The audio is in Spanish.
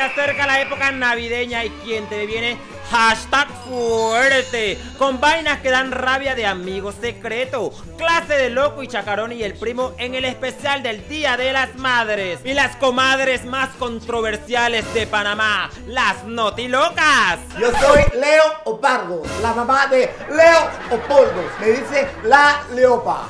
se acerca la época navideña y quien te viene hashtag fuerte Con vainas que dan rabia de amigo secreto Clase de loco y chacarón y el primo en el especial del Día de las Madres. Y las comadres más controversiales de Panamá Las notilocas. Yo soy Leo Opardo, la mamá de Leo Opoldo Me dice la Leopa